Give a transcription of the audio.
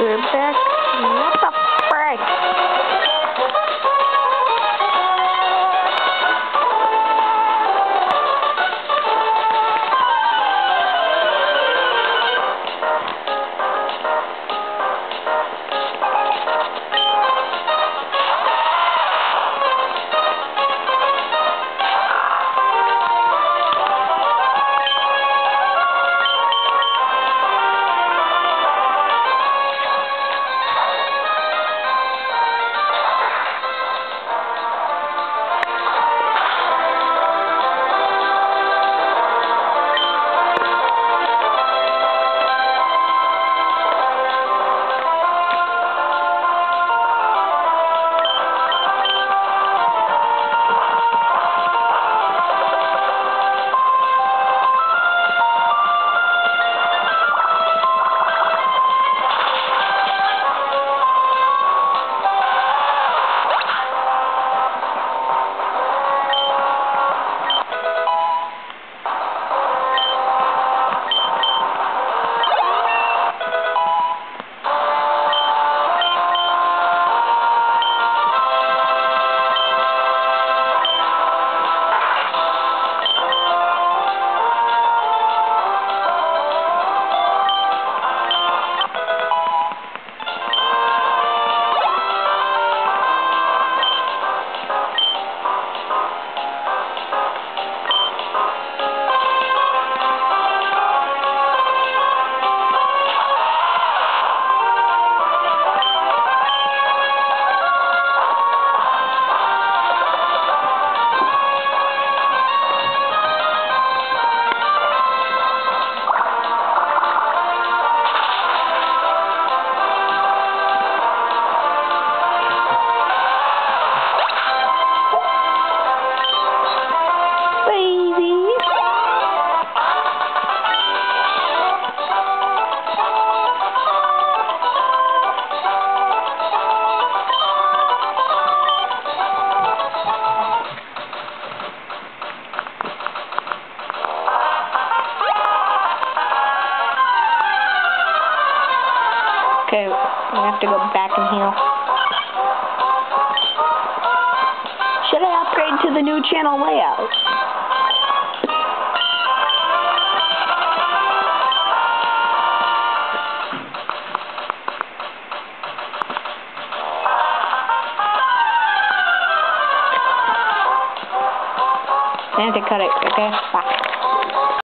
We're back. We have to go back and heal. Should I upgrade to the new channel layout? I have to cut it, okay? Bye.